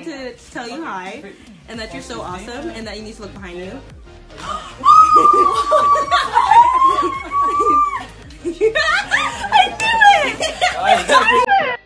to tell you hi and that you're so awesome and that you need to look behind you. I knew it!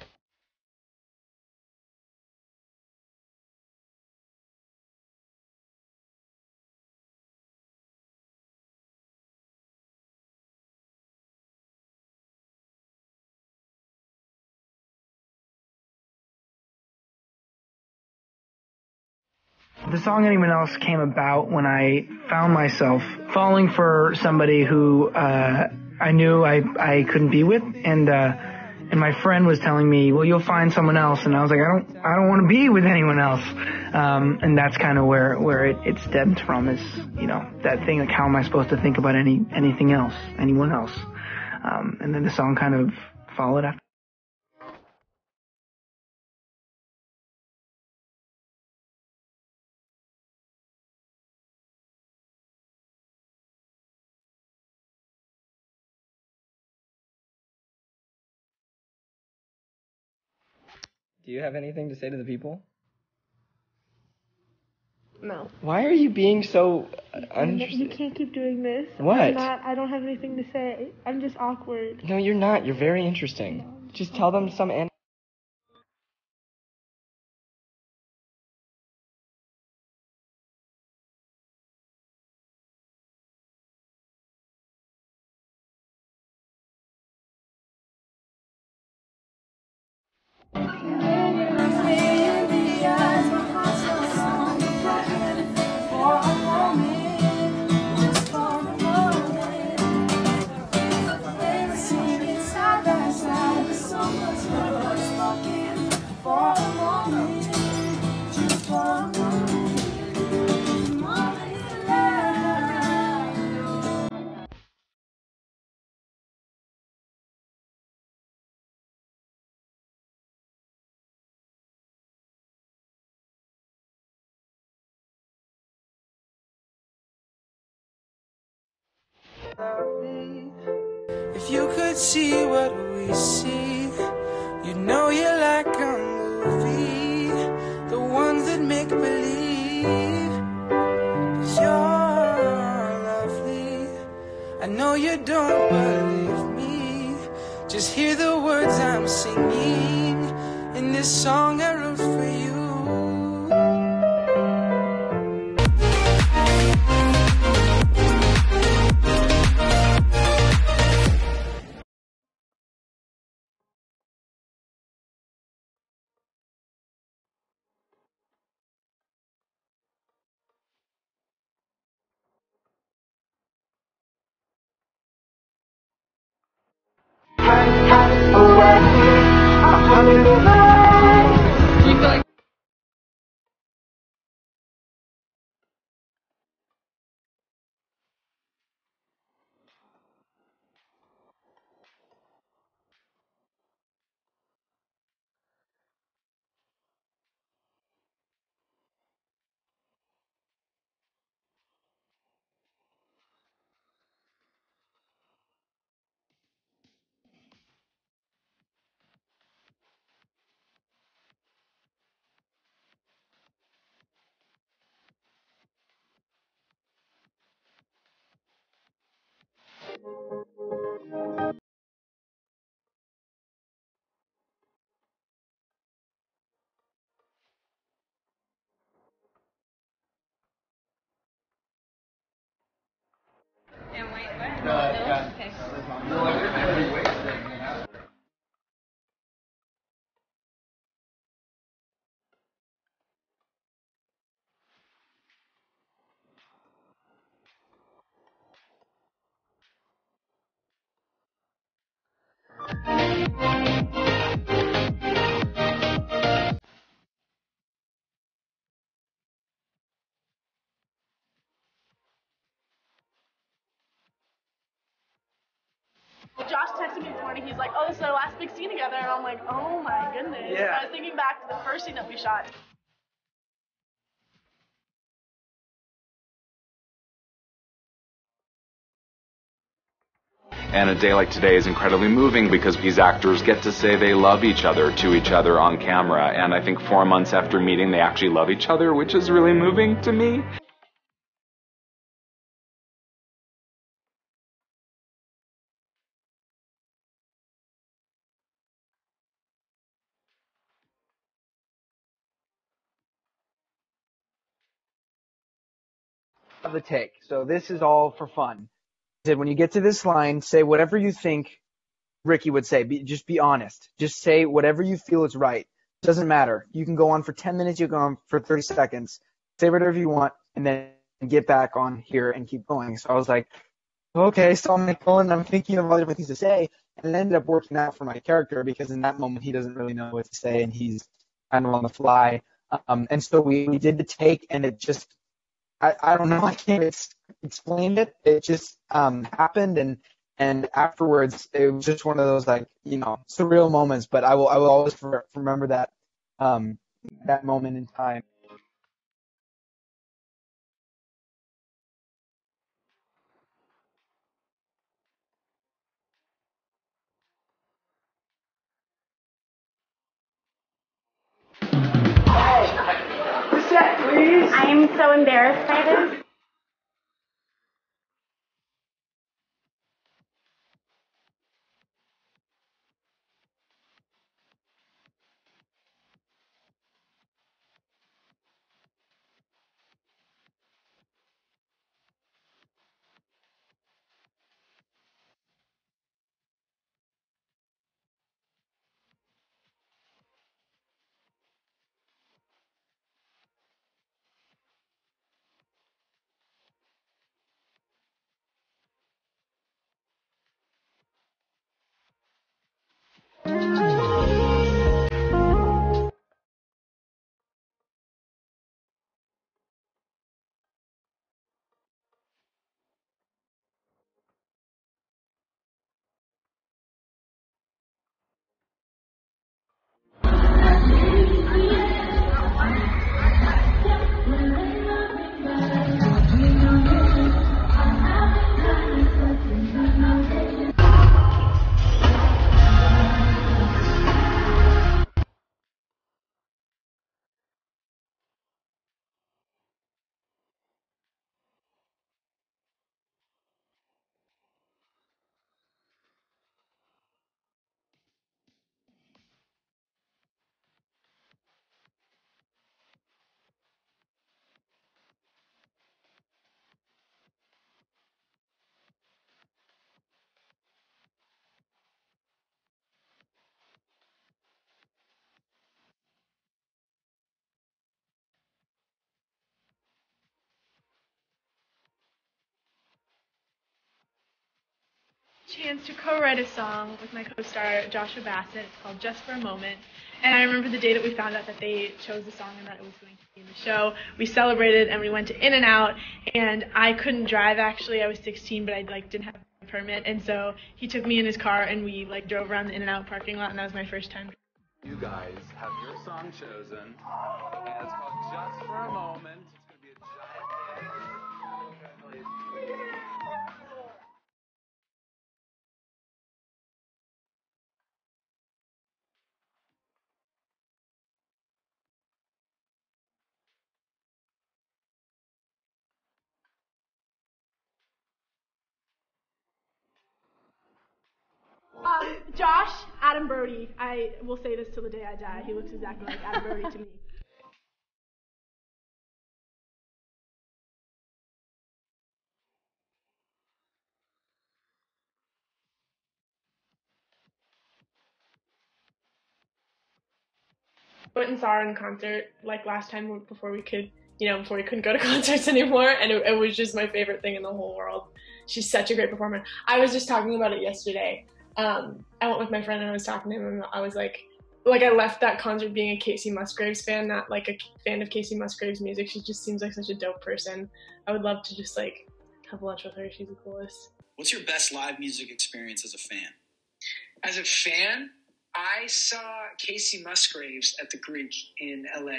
The song Anyone Else came about when I found myself falling for somebody who uh, I knew I, I couldn't be with, and uh, and my friend was telling me, "Well, you'll find someone else," and I was like, "I don't I don't want to be with anyone else," um, and that's kind of where where it, it stemmed from is you know that thing like how am I supposed to think about any anything else, anyone else, um, and then the song kind of followed after. Do you have anything to say to the people? No. Why are you being so uh, You can't keep doing this. What? I'm not, I don't have anything to say. I'm just awkward. No, you're not. You're very interesting. Just tell them some an- If you could see what we see, you know you're like a movie, the ones that make believe. Cause you're lovely. I know you don't believe me. Just hear the words I'm singing in this song I wrote for you. Josh texted me this morning. He's like, "Oh, this is our last big scene together," and I'm like, "Oh my goodness!" Yeah. I was thinking back to the first scene that we shot. And a day like today is incredibly moving because these actors get to say they love each other to each other on camera. And I think four months after meeting, they actually love each other, which is really moving to me. Of the take. So this is all for fun. He said when you get to this line, say whatever you think Ricky would say. Be, just be honest. Just say whatever you feel is right. Doesn't matter. You can go on for 10 minutes. You can go on for 30 seconds. Say whatever you want, and then get back on here and keep going. So I was like, okay. So I'm like going. I'm thinking of all different things to say, and it ended up working out for my character because in that moment he doesn't really know what to say, and he's kind of on the fly. Um, and so we, we did the take, and it just I, I don't know. I can't ex- explain it. It just um, happened, and and afterwards, it was just one of those like you know surreal moments. But I will I will always remember that um, that moment in time. I am so embarrassed by this. Chance to co-write a song with my co-star Joshua Bassett. It's called Just for a Moment. And I remember the day that we found out that they chose the song and that it was going to be in the show. We celebrated and we went to In and Out. And I couldn't drive actually. I was 16, but I like didn't have a permit. And so he took me in his car and we like drove around the In and Out parking lot. And that was my first time. You guys have your song chosen, and it's called Just for a Moment. Josh, Adam Brody. I will say this till the day I die. He looks exactly like Adam Brody to me. went and saw her in concert like last time before we could, you know, before we couldn't go to concerts anymore, and it, it, was just my favorite thing in the whole world. She's such a great performer. I was just talking about it yesterday. Um, I went with my friend and I was talking to him, and I was like, like I left that concert being a Kacey Musgraves fan, not like a fan of Kacey Musgraves music. She just seems like such a dope person. I would love to just like have lunch with her. She's the coolest. What's your best live music experience as a fan? As a fan, I saw Kacey Musgraves at the Greek in LA,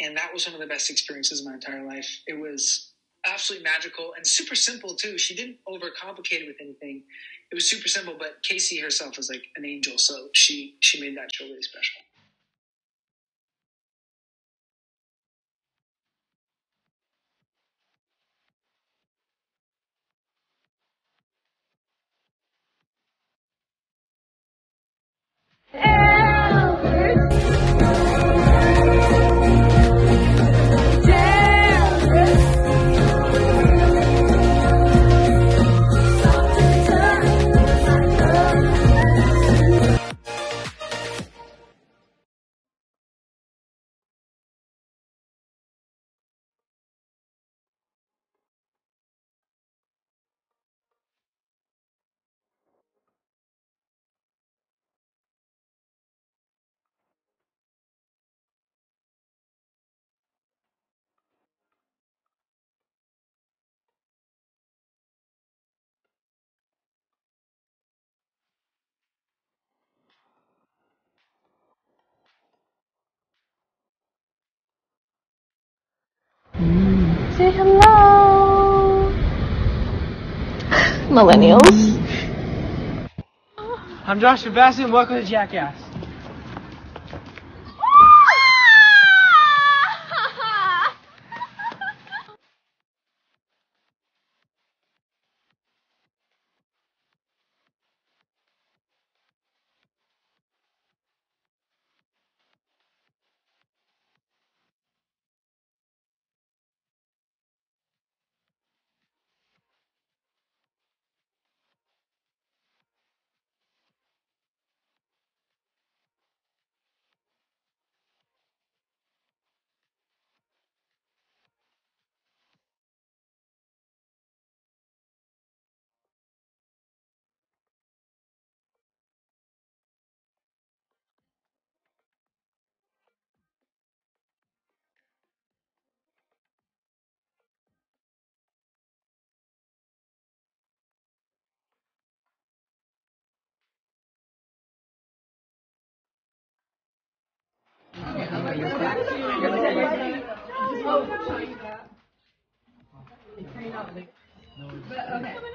and that was one of the best experiences of my entire life. It was absolutely magical and super simple too. She didn't overcomplicate it with anything. It was super simple, but Kacey herself was like an angel, so she she made that show really special. Say hello. Millennials. I'm Josh Sebastian. Welcome to Jackass. Okay.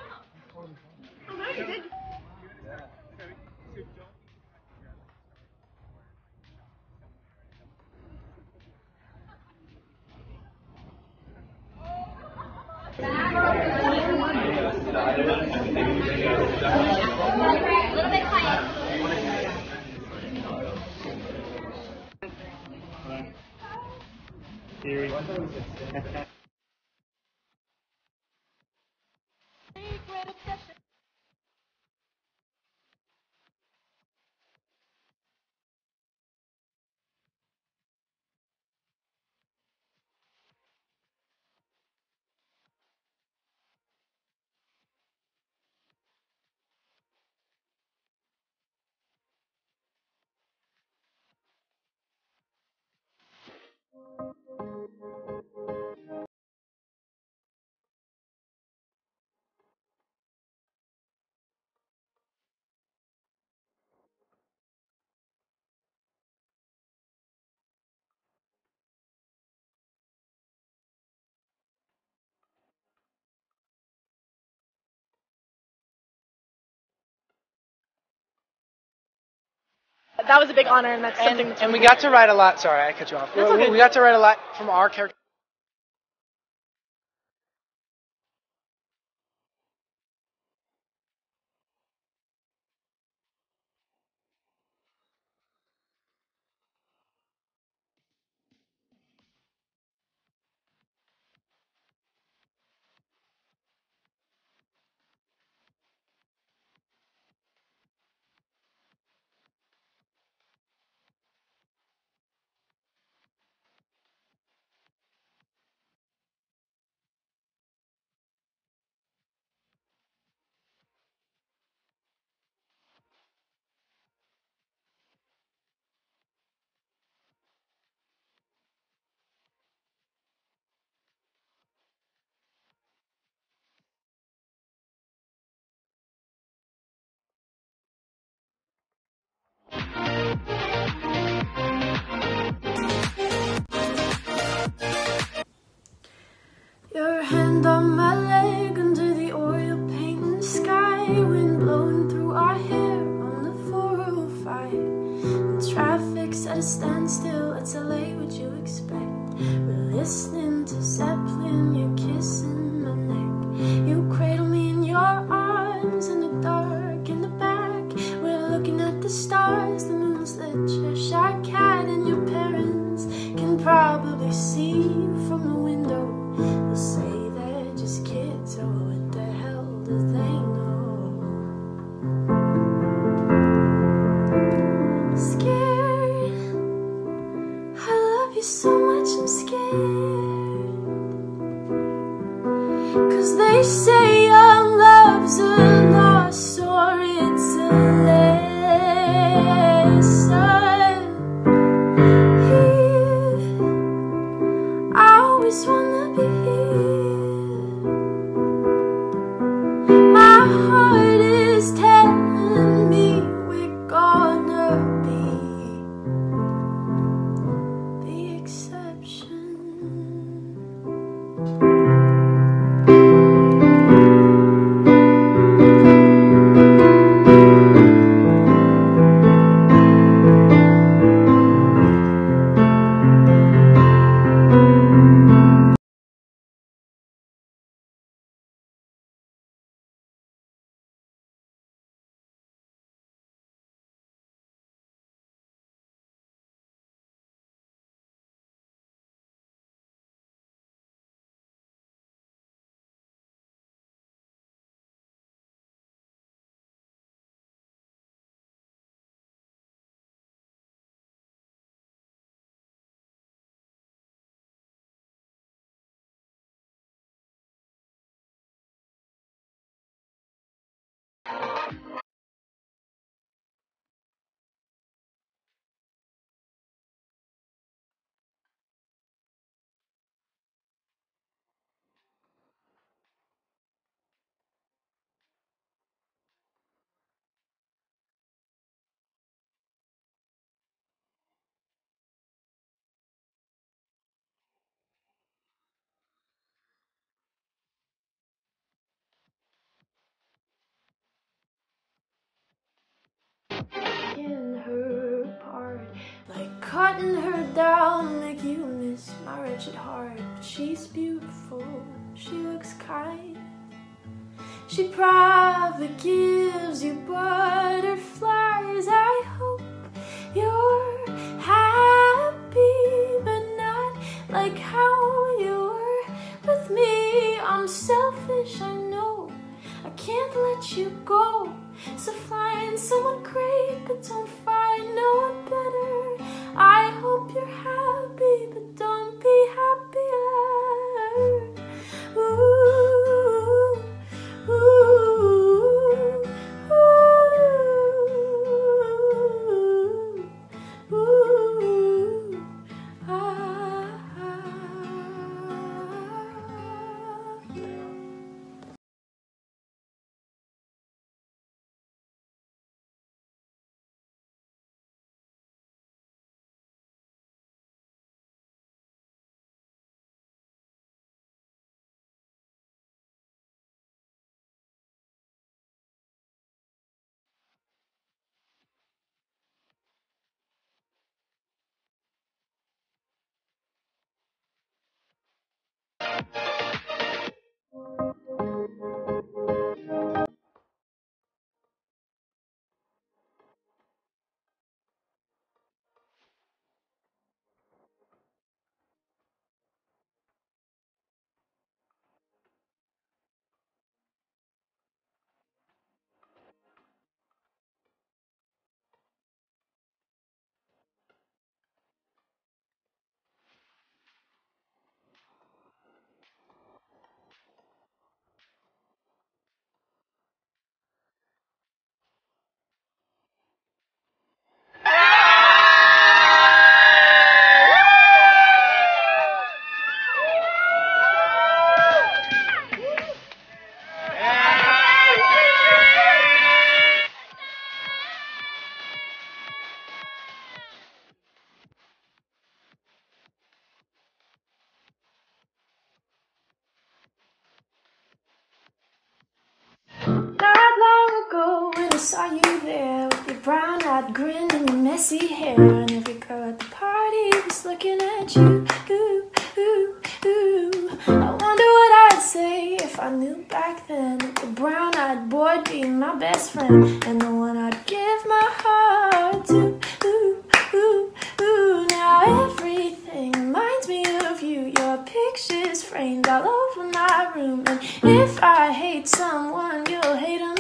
That was a big honor, and that's And, something that's and we really got to write a lot. Sorry, I cut you off. We, okay. we got to write a lot from our character. The moon's lit. Cheshire cat and your parents can probably see from the window. They'll cutting her down, make you miss my wretched heart. But she's beautiful, she looks kind. She probably gives you butterflies. I hope you're happy, but not like how you were with me. I'm selfish, I know. I can't let you go. So find someone great, but don't find no one better. Hope you're happy,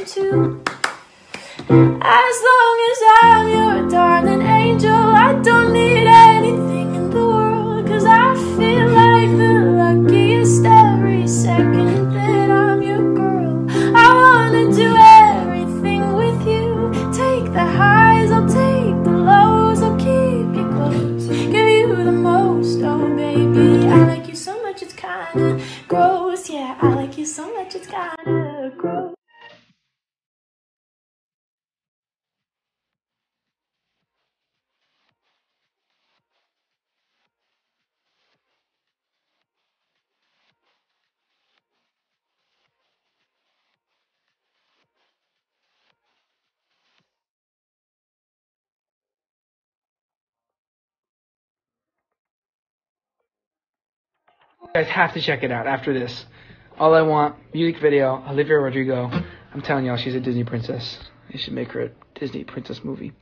too. As long as I'm your darling angel, I don't need anything in the world. Cause I feel like the luckiest every second that I'm your girl. I wanna do everything with you. Take the highs, I'll take the lows, I'll keep you close. Give you the most, oh baby. I like you so much, it's kinda gross. Yeah, I like you so much, it's kinda guys have to check it out after this. All I want, music video, Olivia Rodrigo. I'm telling y'all, she's a Disney princess. They should make her a Disney princess movie.